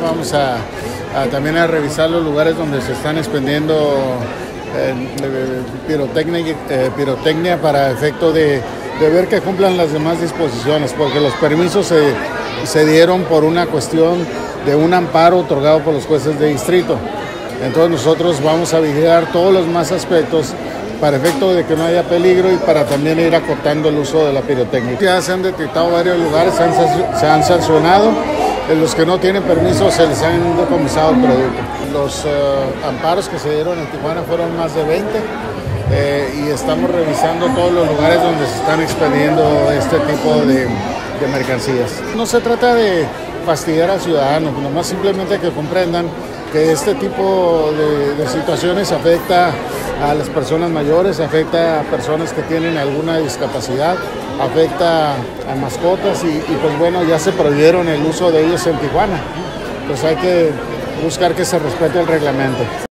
Vamos a, también a revisar los lugares donde se están expendiendo eh, pirotecnia, eh, pirotecnia para efecto de, ver que cumplan las demás disposiciones, porque los permisos se, dieron por una cuestión de un amparo otorgado por los jueces de distrito. Entonces nosotros vamos a vigilar todos los más aspectos para efecto de que no haya peligro y para también ir acortando el uso de la pirotecnia. Ya se han detectado varios lugares, se han sancionado, en los que no tienen permiso se les han decomisado el producto. Los uh, amparos que se dieron en Tijuana fueron más de 20 eh, y estamos revisando todos los lugares donde se están expediendo este tipo de mercancías. No se trata de fastidiar al ciudadano, nomás simplemente que comprendan que este tipo de, situaciones afecta a las personas mayores, afecta a personas que tienen alguna discapacidad, afecta a mascotas y, pues bueno, ya se prohibieron el uso de ellos en Tijuana. Pues hay que buscar que se respete el reglamento.